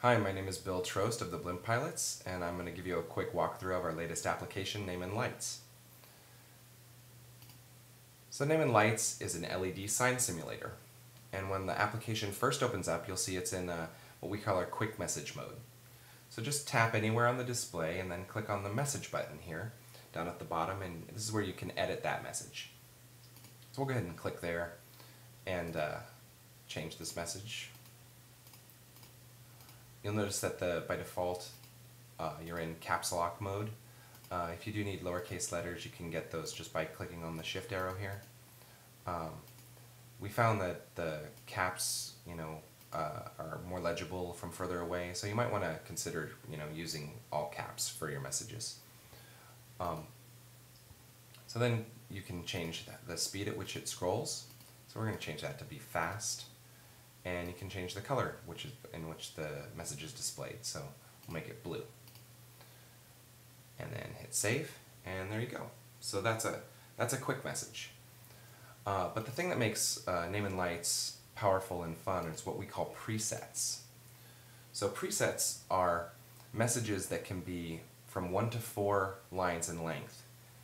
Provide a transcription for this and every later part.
Hi, my name is Bill Trost of the Blimp Pilots, and I'm going to give you a quick walkthrough of our latest application, Name In Lights. So Name In Lights is an LED sign simulator, and when the application first opens up, you'll see it's in a, what we call our quick message mode. So just tap anywhere on the display and then click on the message button here, down at the bottom, and this is where you can edit that message. So we'll go ahead and click there and uh, change this message You'll notice that the by default uh, you're in caps lock mode. Uh, if you do need lowercase letters, you can get those just by clicking on the shift arrow here. Um, we found that the caps, you know, uh, are more legible from further away, so you might want to consider, you know, using all caps for your messages. Um, so then you can change the speed at which it scrolls. So we're going to change that to be fast and you can change the color which is in which the message is displayed. So we'll make it blue. And then hit save, and there you go. So that's a that's a quick message. Uh, but the thing that makes uh, Name In Lights powerful and fun is what we call presets. So presets are messages that can be from one to four lines in length,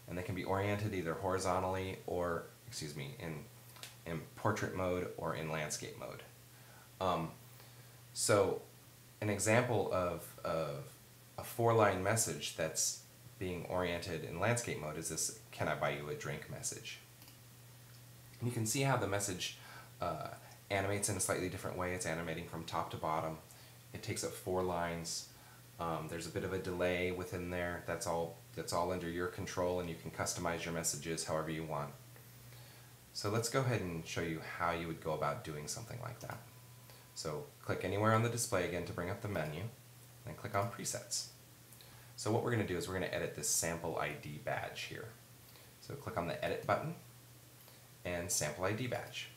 and they can be oriented either horizontally or, excuse me, in, in portrait mode or in landscape mode. Um, so an example of, of a four-line message that's being oriented in landscape mode is this can I buy you a drink message. And you can see how the message uh, animates in a slightly different way. It's animating from top to bottom. It takes up four lines. Um, there's a bit of a delay within there. That's all, that's all under your control and you can customize your messages however you want. So let's go ahead and show you how you would go about doing something like that. So click anywhere on the display again to bring up the menu, and click on Presets. So what we're going to do is we're going to edit this sample ID badge here. So click on the Edit button and Sample ID badge.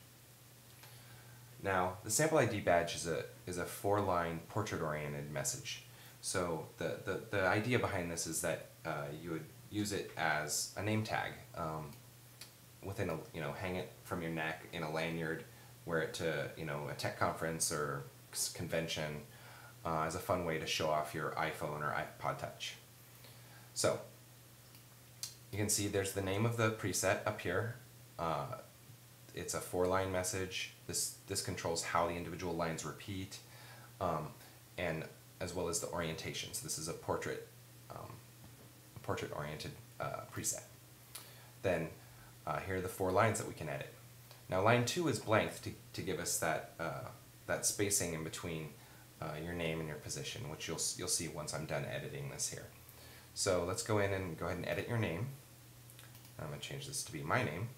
Now, the Sample ID badge is a, is a four-line portrait-oriented message. So the, the, the idea behind this is that uh, you would use it as a name tag um, within a, you know, hang it from your neck in a lanyard wear it to you know a tech conference or convention uh, as a fun way to show off your iPhone or iPod Touch. So you can see there's the name of the preset up here. Uh, it's a four-line message. This this controls how the individual lines repeat, um, and as well as the orientation. So This is a portrait, um, portrait-oriented uh, preset. Then uh, here are the four lines that we can edit. Now line 2 is blank to, to give us that, uh, that spacing in between uh, your name and your position, which you'll, you'll see once I'm done editing this here. So let's go in and go ahead and edit your name. I'm going to change this to be my name.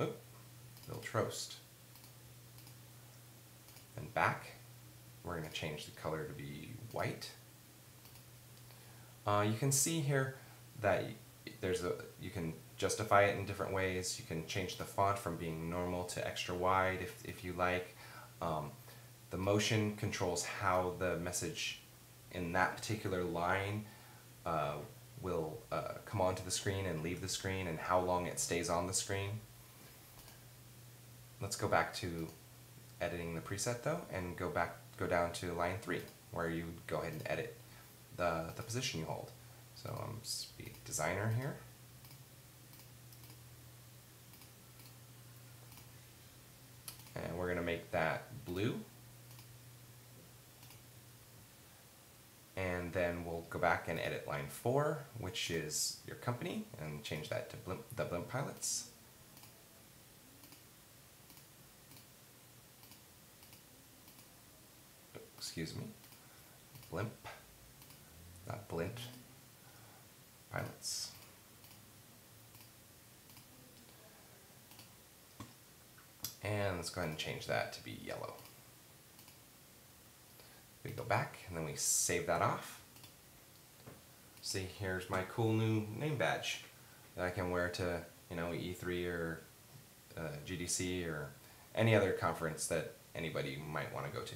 Oop, Bill Trost. And back, we're going to change the color to be white. Uh, you can see here that there's a you can justify it in different ways. You can change the font from being normal to extra wide if, if you like. Um, the motion controls how the message in that particular line uh, will uh, come onto the screen and leave the screen and how long it stays on the screen. Let's go back to editing the preset though and go back go down to line 3 where you go ahead and edit the, the position you hold. So um, I'm speed designer here. And we're going to make that blue. And then we'll go back and edit line 4, which is your company, and change that to blimp, the Blimp Pilots. Excuse me. Blimp Blimp pilots. And let's go ahead and change that to be yellow. We go back and then we save that off. See, here's my cool new name badge that I can wear to, you know, E3 or uh, GDC or any other conference that anybody might want to go to.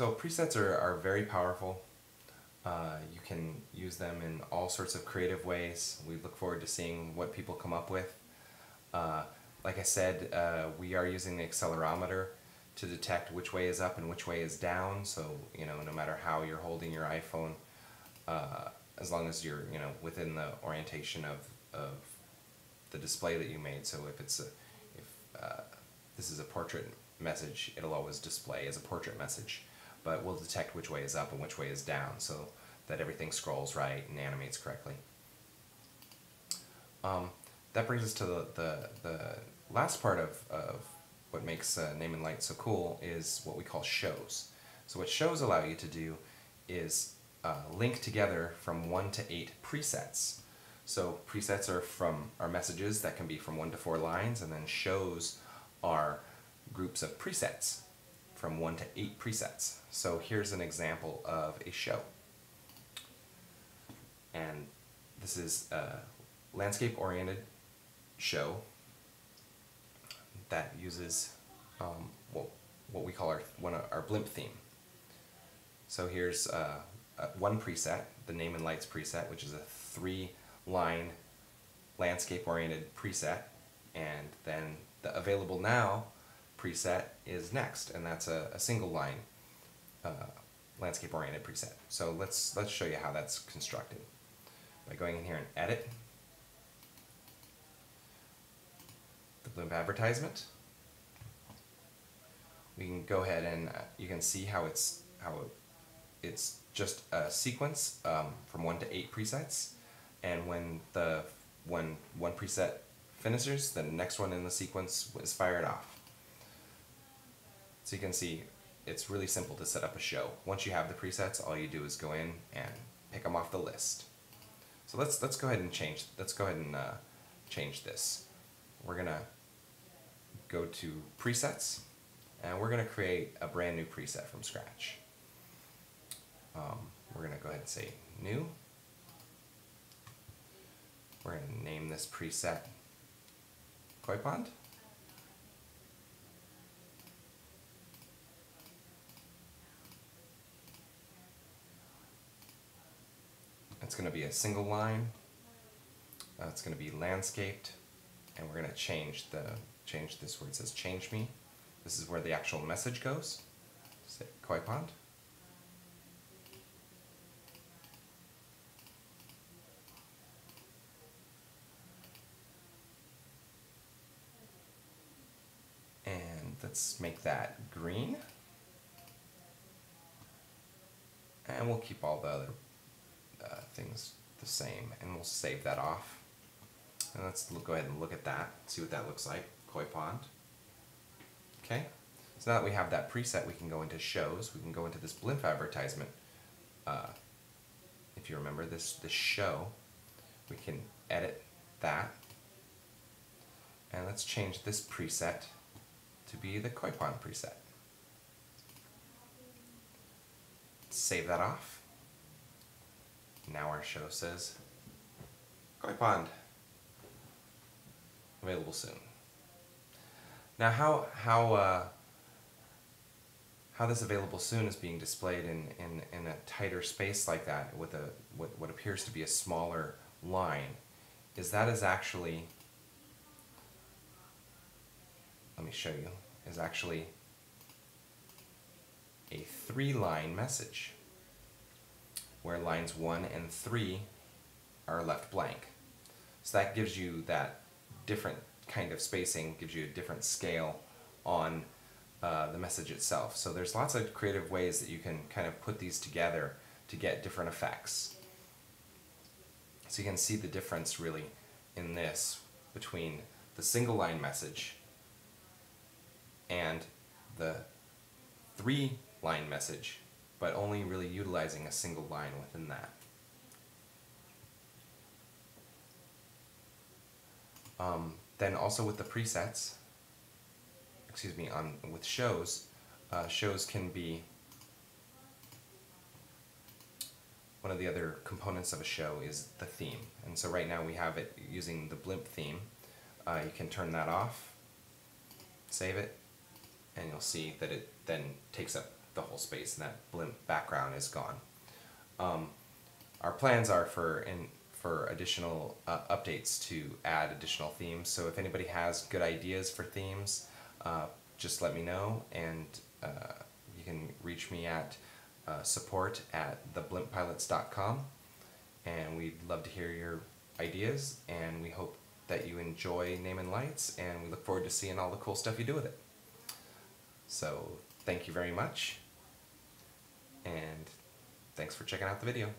So presets are, are very powerful. Uh, you can use them in all sorts of creative ways. We look forward to seeing what people come up with. Uh, like I said, uh, we are using the accelerometer to detect which way is up and which way is down. So, you know, no matter how you're holding your iPhone, uh, as long as you're, you know, within the orientation of, of the display that you made. So if it's a, if uh, this is a portrait message, it'll always display as a portrait message. But we'll detect which way is up and which way is down so that everything scrolls right and animates correctly. Um, that brings us to the, the, the last part of, of what makes uh, Name In Light so cool is what we call shows. So what shows allow you to do is uh, link together from one to eight presets. So presets are from our messages that can be from one to four lines, and then shows are groups of presets from one to eight presets. So here's an example of a show. And this is a landscape-oriented show that uses um, what, what we call our, one, our blimp theme. So here's uh, one preset, the Name In Lights preset, which is a three line landscape oriented preset. And then the available now preset is next, and that's a, a single line uh, landscape oriented preset. So let's, let's show you how that's constructed. By going in here and edit, the Blimp advertisement, we can go ahead and uh, you can see how it's how it's just a sequence um, from one to eight presets, and when the when one preset finishes, the next one in the sequence is fired off. So you can see it's really simple to set up a show. Once you have the presets, all you do is go in and pick them off the list. So let's let's go ahead and change. Let's go ahead and uh, change this. We're gonna go to presets, and we're gonna create a brand new preset from scratch. Um, we're gonna go ahead and say new. We're gonna name this preset Koi Pond. It's going to be a single line. Uh, it's going to be landscaped, and we're going to change the change this where it says change me. This is where the actual message goes. Say koi pond. And let's make that green. And we'll keep all the other things the same and we'll save that off. And let's go ahead and look at that, see what that looks like, koi pond. Okay, so now that we have that preset, we can go into shows, we can go into this blimp advertisement. Uh, if you remember this, this show, we can edit that. And let's change this preset to be the koi pond preset. Save that off. Now our show says Koi Pond. Available soon. Now how how uh, how this available soon is being displayed in, in, in a tighter space like that with a what, what appears to be a smaller line is that is actually let me show you is actually a three line message where lines 1 and 3 are left blank. So that gives you that different kind of spacing, gives you a different scale on uh, the message itself. So there's lots of creative ways that you can kind of put these together to get different effects. So you can see the difference really in this between the single line message and the three line message but only really utilizing a single line within that. Um, then also with the presets, excuse me, on with shows, uh, shows can be one of the other components of a show is the theme. And so right now we have it using the blimp theme. Uh, you can turn that off, save it, and you'll see that it then takes up the whole space and that blimp background is gone. Um, our plans are for in for additional uh, updates to add additional themes. So if anybody has good ideas for themes, uh, just let me know, and uh, you can reach me at uh, support at theblimppilots.com. And we'd love to hear your ideas, and we hope that you enjoy Name In Lights, and we look forward to seeing all the cool stuff you do with it. So thank you very much, and thanks for checking out the video.